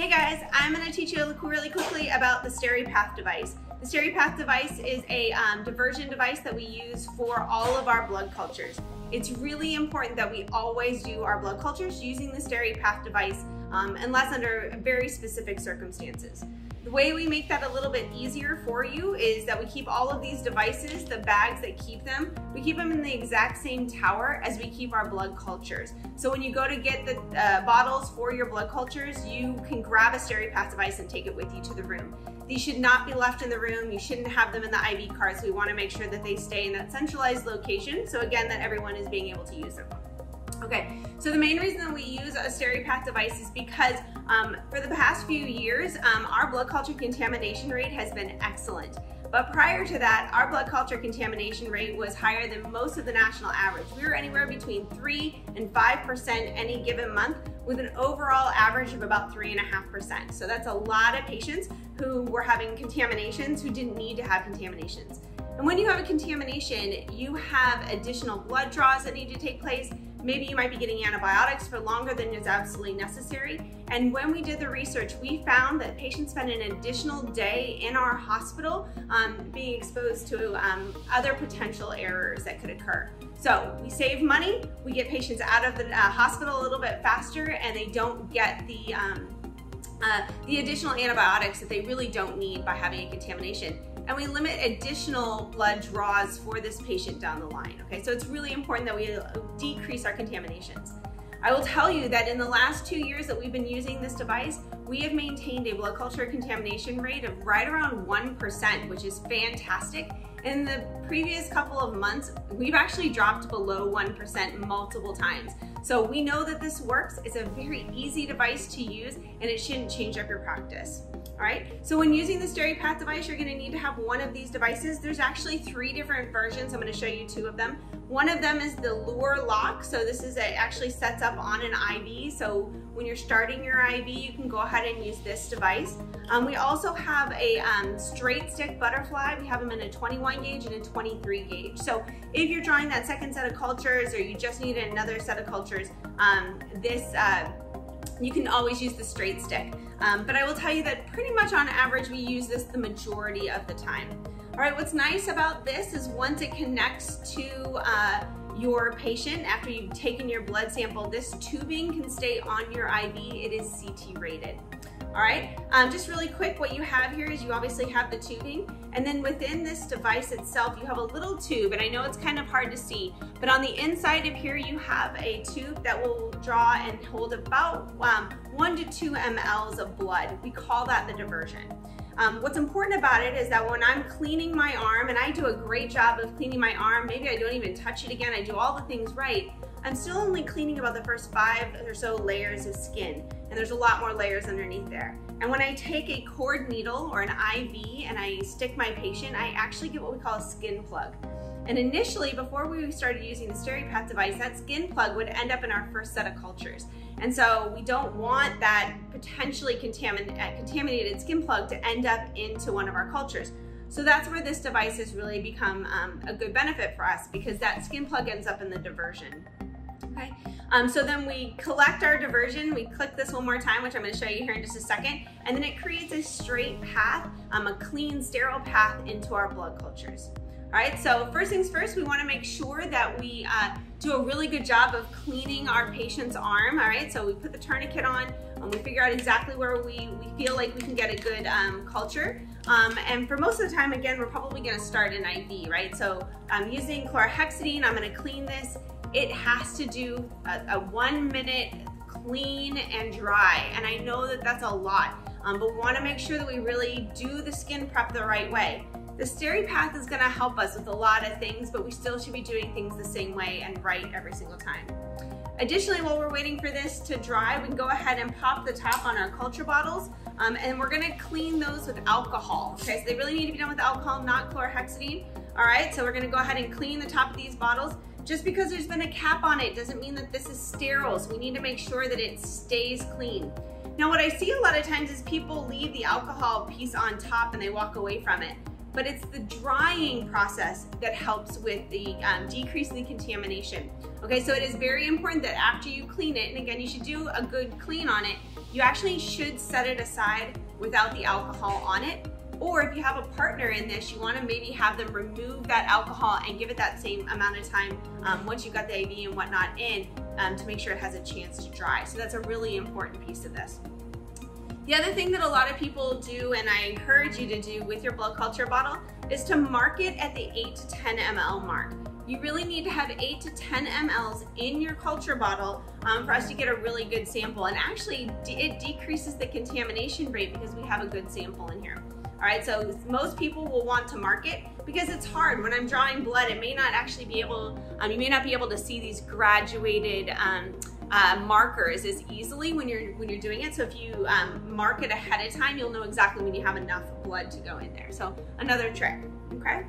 Hey guys, I'm gonna teach you really quickly about the SteriPath device. The SteriPath device is a um, diversion device that we use for all of our blood cultures. It's really important that we always do our blood cultures using the SteriPath device um, unless under very specific circumstances. The way we make that a little bit easier for you is that we keep all of these devices, the bags that keep them, we keep them in the exact same tower as we keep our blood cultures. So when you go to get the uh, bottles for your blood cultures, you can grab a SteriPath device and take it with you to the room. These should not be left in the room. You shouldn't have them in the IV carts. We wanna make sure that they stay in that centralized location. So again, that everyone is being able to use them. Okay, so the main reason that we use a SteriPath device is because um, for the past few years, um, our blood culture contamination rate has been excellent. But prior to that, our blood culture contamination rate was higher than most of the national average. We were anywhere between 3 and 5% any given month with an overall average of about 3.5%. So that's a lot of patients who were having contaminations who didn't need to have contaminations. And when you have a contamination, you have additional blood draws that need to take place Maybe you might be getting antibiotics for longer than is absolutely necessary. And when we did the research, we found that patients spend an additional day in our hospital um, being exposed to um, other potential errors that could occur. So we save money, we get patients out of the uh, hospital a little bit faster, and they don't get the um, uh, the additional antibiotics that they really don't need by having a contamination and we limit additional blood draws for this patient down the line. Okay, so it's really important that we uh, decrease our contaminations. I will tell you that in the last two years that we've been using this device, we have maintained a blood culture contamination rate of right around 1%, which is fantastic. In the previous couple of months, we've actually dropped below 1% multiple times. So we know that this works. It's a very easy device to use and it shouldn't change up your practice. All right, so when using the SteriPath device, you're gonna need to have one of these devices. There's actually three different versions. I'm gonna show you two of them. One of them is the Luer lock. So this is a, actually sets up on an IV. So when you're starting your IV, you can go ahead and use this device. Um, we also have a um, straight stick butterfly. We have them in a 21 gauge and a 23 gauge. So if you're drawing that second set of cultures or you just need another set of cultures, um, this uh, you can always use the straight stick. Um, but I will tell you that pretty much on average, we use this the majority of the time. All right, what's nice about this is once it connects to uh, your patient after you've taken your blood sample, this tubing can stay on your IV. It is CT rated. All right, um, just really quick, what you have here is you obviously have the tubing, and then within this device itself, you have a little tube, and I know it's kind of hard to see, but on the inside of here, you have a tube that will draw and hold about um, one to two mLs of blood. We call that the diversion. Um, what's important about it is that when I'm cleaning my arm, and I do a great job of cleaning my arm, maybe I don't even touch it again, I do all the things right, I'm still only cleaning about the first five or so layers of skin, and there's a lot more layers underneath there. And when I take a cord needle or an IV and I stick my patient, I actually get what we call a skin plug. And initially, before we started using the SteriPath device, that skin plug would end up in our first set of cultures. And so we don't want that potentially uh, contaminated skin plug to end up into one of our cultures. So that's where this device has really become um, a good benefit for us because that skin plug ends up in the diversion. Okay, um, so then we collect our diversion, we click this one more time, which I'm gonna show you here in just a second, and then it creates a straight path, um, a clean, sterile path into our blood cultures. All right, so first things first, we wanna make sure that we uh, do a really good job of cleaning our patient's arm, all right? So we put the tourniquet on, and we figure out exactly where we, we feel like we can get a good um, culture. Um, and for most of the time, again, we're probably gonna start an IV, right? So I'm using chlorhexidine, I'm gonna clean this. It has to do a, a one minute clean and dry. And I know that that's a lot, um, but we wanna make sure that we really do the skin prep the right way. The SteriPath is gonna help us with a lot of things, but we still should be doing things the same way and right every single time. Additionally, while we're waiting for this to dry, we can go ahead and pop the top on our culture bottles, um, and we're gonna clean those with alcohol, okay? So they really need to be done with alcohol, not chlorhexidine, all right? So we're gonna go ahead and clean the top of these bottles. Just because there's been a cap on it doesn't mean that this is sterile, so we need to make sure that it stays clean. Now what I see a lot of times is people leave the alcohol piece on top and they walk away from it. but it's the drying process that helps with the um, decreasing the contamination. Okay, so it is very important that after you clean it, and again, you should do a good clean on it, you actually should set it aside without the alcohol on it. Or if you have a partner in this, you wanna maybe have them remove that alcohol and give it that same amount of time um, once you've got the IV and whatnot in um, to make sure it has a chance to dry. So that's a really important piece of this. The other thing that a lot of people do, and I encourage you to do with your blood culture bottle, is to mark it at the 8 to 10 ml mark. You really need to have 8 to 10 mLs in your culture bottle um, for us to get a really good sample. And actually, it decreases the contamination rate because we have a good sample in here. All right, so most people will want to mark it because it's hard. When I'm drawing blood, it may not actually be able, um, you may not be able to see these graduated um, uh, markers as easily when you're when you're doing it. So if you um, mark it ahead of time, you'll know exactly when you have enough blood to go in there. So another trick, okay?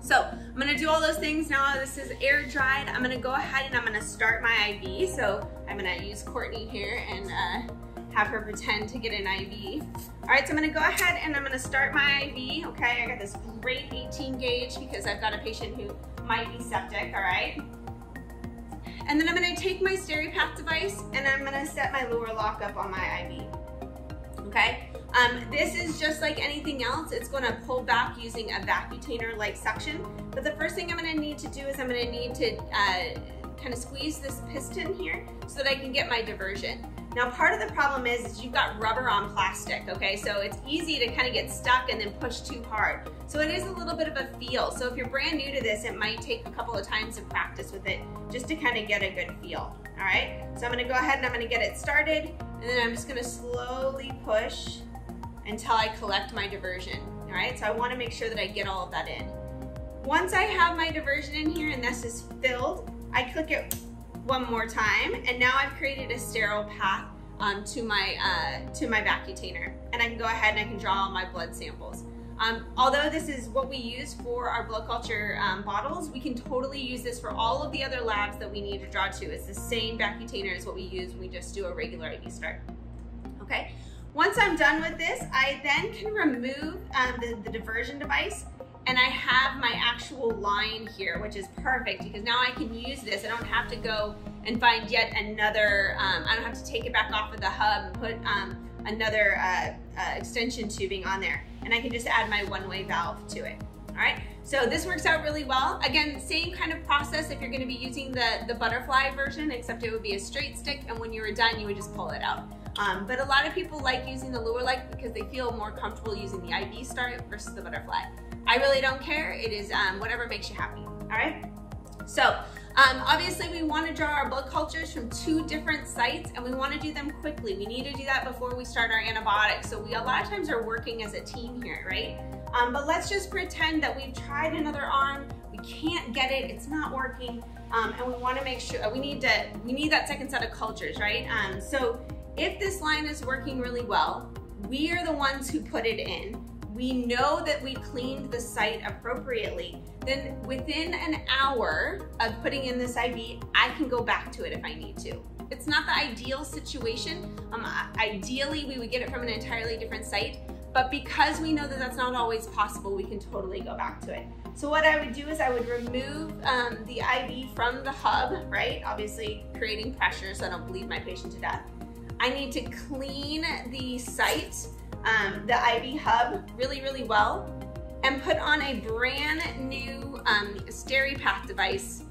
So I'm gonna do all those things now. This is air dried. I'm gonna go ahead and I'm gonna start my IV. So I'm gonna use Courtney here and uh, have her pretend to get an IV. All right, so I'm gonna go ahead and I'm gonna start my IV, okay? I got this great 18 gauge because I've got a patient who might be septic, all right? And then I'm gonna take my SteriPath device and I'm gonna set my Luer lock up on my IV, okay? Um, this is just like anything else. It's gonna pull back using a Vacutainer-like suction. But the first thing I'm gonna need to do is I'm gonna need to uh, kind of squeeze this piston here so that I can get my diversion. Now part of the problem is, is you've got rubber on plastic, okay? So it's easy to kind of get stuck and then push too hard. So it is a little bit of a feel. So if you're brand new to this, it might take a couple of times of practice with it just to kind of get a good feel, all right? So I'm gonna go ahead and I'm gonna get it started and then I'm just gonna slowly push until I collect my diversion, all right? So I wanna make sure that I get all of that in. Once I have my diversion in here and this is filled, I click it one more time, and now I've created a sterile path um, to my uh, to my vacutainer, and I can go ahead and I can draw all my blood samples. Um, although this is what we use for our blood culture um, bottles, we can totally use this for all of the other labs that we need to draw to. It's the same vacutainer as what we use when we just do a regular IV start. Okay, once I'm done with this, I then can remove um, the, the diversion device and I have my actual line here, which is perfect because now I can use this. I don't have to go and find yet another, um, I don't have to take it back off of the hub and put um, another uh, uh, extension tubing on there. And I can just add my one-way valve to it. All right, so this works out really well. Again, same kind of process if you're gonna be using the, the butterfly version, except it would be a straight stick, and when you were done, you would just pull it out. Um, but a lot of people like using the Luer Lock because they feel more comfortable using the IV start versus the butterfly. I really don't care. It is um, whatever makes you happy, all right? So um, obviously we wanna draw our blood cultures from two different sites and we wanna do them quickly. We need to do that before we start our antibiotics. So we a lot of times are working as a team here, right? Um, but let's just pretend that we've tried another arm, we can't get it, it's not working, um, and we wanna make sure, we need to, we need that second set of cultures, right? Um, so if this line is working really well, we are the ones who put it in, we know that we cleaned the site appropriately, then within an hour of putting in this IV, I can go back to it if I need to. It's not the ideal situation. Um, ideally, we would get it from an entirely different site, but because we know that that's not always possible, we can totally go back to it. So what I would do is I would remove um, the IV from the hub, right? Obviously creating pressure so I don't bleed my patient to death. I need to clean the site um, the IV hub really, really well and put on a brand new um, SteriPath device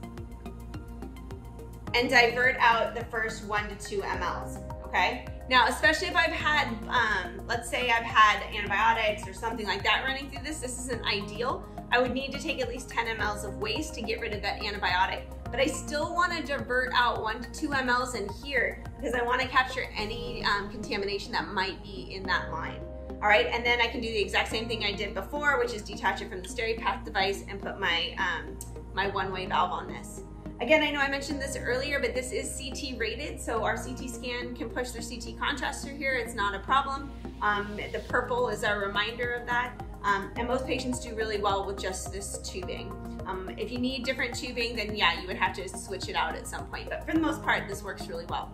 and divert out the first one to two mLs, okay? Now, especially if I've had, um, let's say I've had antibiotics or something like that running through this, this isn't ideal. I would need to take at least 10 mLs of waste to get rid of that antibiotic. But I still wanna divert out one to two mLs in here because I wanna capture any um, contamination that might be in that line. All right, and then I can do the exact same thing I did before, which is detach it from the SteriPath device and put my, um, my one-way valve on this. Again, I know I mentioned this earlier, but this is CT rated, so our CT scan can push their CT contrast through here. It's not a problem. Um, the purple is a reminder of that. Um, and most patients do really well with just this tubing. Um, if you need different tubing, then yeah, you would have to switch it out at some point. But for the most part, this works really well.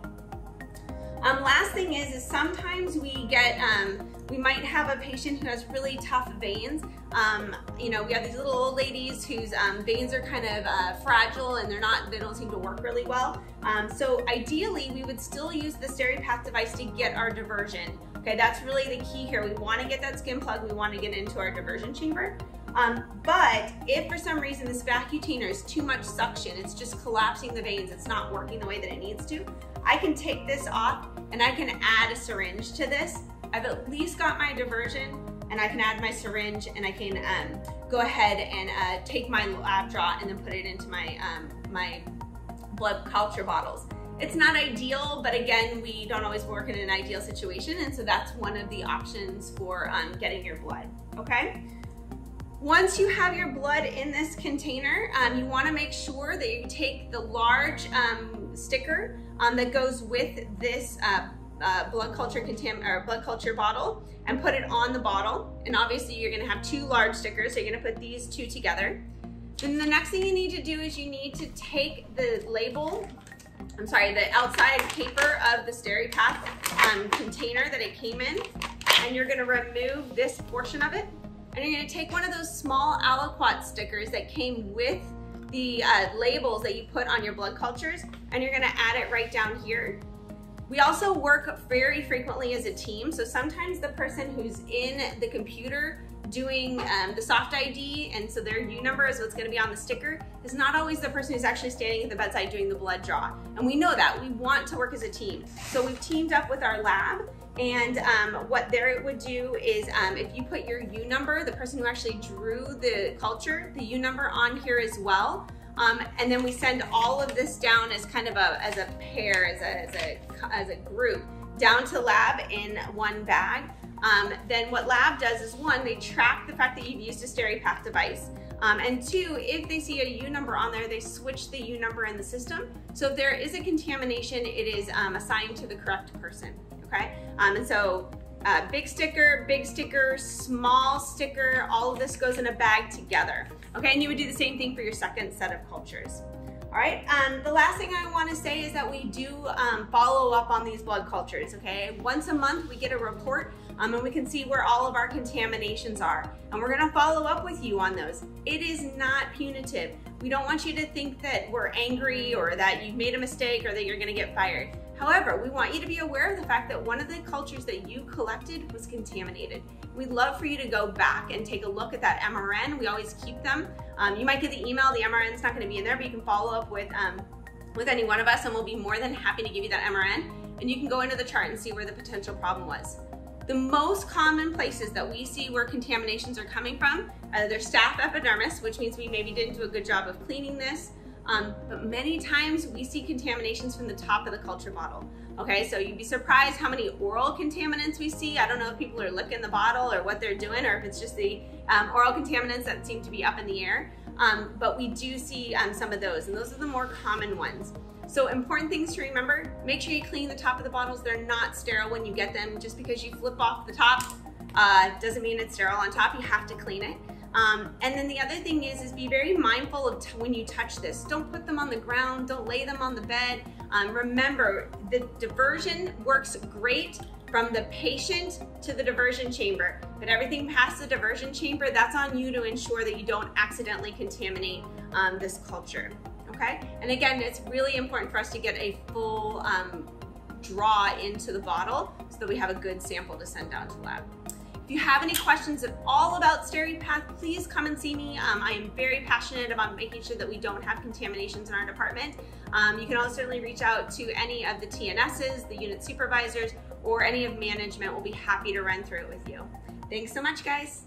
Um, last thing is, is sometimes we get, um, we might have a patient who has really tough veins. Um, you know, we have these little old ladies whose um, veins are kind of uh, fragile and they're not, they don't seem to work really well. So ideally, we would still use the SteriPath device to get our diversion. Okay, that's really the key here. We wanna get that skin plug, we wanna get into our diversion chamber. Um, but if for some reason this Vacutainer is too much suction, it's just collapsing the veins, it's not working the way that it needs to, I can take this off and I can add a syringe to this. I've at least got my diversion and I can add my syringe and I can um, go ahead and uh, take my lab draw and then put it into my, um, my blood culture bottles. It's not ideal, but again, we don't always work in an ideal situation, and so that's one of the options for um, getting your blood, okay? Once you have your blood in this container, um, you wanna make sure that you take the large um, sticker um, that goes with this uh, uh, blood culture contam or blood culture bottle and put it on the bottle. And obviously you're gonna have two large stickers, so you're gonna put these two together. Then the next thing you need to do is you need to take the label, I'm sorry, the outside paper of the SteriPath um, container that it came in, and you're gonna remove this portion of it and you're gonna take one of those small aliquot stickers that came with the uh, labels that you put on your blood cultures, and you're gonna add it right down here. We also work very frequently as a team, so sometimes the person who's in the computer doing um, the soft ID, and so their U number is what's gonna be on the sticker, is not always the person who's actually standing at the bedside doing the blood draw. And we know that, we want to work as a team. So we've teamed up with our lab and um, what there it would do is um, if you put your U number, the person who actually drew the culture, the U number on here as well. Um, and then we send all of this down as kind of a, as a pair, as a, as a, as a group, down to lab in one bag. Um, then what lab does is one, they track the fact that you've used a SteriPath device. Um, and two, if they see a U number on there, they switch the U number in the system. So if there is a contamination, it is um, assigned to the correct person okay? Um, and so uh, big sticker, big sticker, small sticker, all of this goes in a bag together, okay? And you would do the same thing for your second set of cultures. All right, um, the last thing I wanna say is that we do um, follow up on these blood cultures, okay? Once a month, we get a report um, and we can see where all of our contaminations are. And we're gonna follow up with you on those. It is not punitive. We don't want you to think that we're angry or that you've made a mistake or that you're gonna get fired. However, we want you to be aware of the fact that one of the cultures that you collected was contaminated. We'd love for you to go back and take a look at that MRN. We always keep them. Um, you might get the email, the MRN's not gonna be in there, but you can follow up with, um, with any one of us and we'll be more than happy to give you that MRN. And you can go into the chart and see where the potential problem was. The most common places that we see where contaminations are coming from, uh, their staph epidermis, which means we maybe didn't do a good job of cleaning this, um, but many times we see contaminations from the top of the culture bottle. Okay, so you'd be surprised how many oral contaminants we see. I don't know if people are licking the bottle or what they're doing or if it's just the um, oral contaminants that seem to be up in the air. Um, but we do see um, some of those and those are the more common ones. So important things to remember, make sure you clean the top of the bottles. They're not sterile when you get them. Just because you flip off the top uh, doesn't mean it's sterile on top. You have to clean it. Um, and then the other thing is, is be very mindful of when you touch this. Don't put them on the ground, don't lay them on the bed. Um, remember, the diversion works great from the patient to the diversion chamber. But everything past the diversion chamber, that's on you to ensure that you don't accidentally contaminate um, this culture, okay? And again, it's really important for us to get a full um, draw into the bottle so that we have a good sample to send down to lab. If you have any questions at all about SteriPath, please come and see me. Um, I am very passionate about making sure that we don't have contaminations in our department. Um, you can also certainly reach out to any of the TNSs, the unit supervisors, or any of management. We'll be happy to run through it with you. Thanks so much, guys.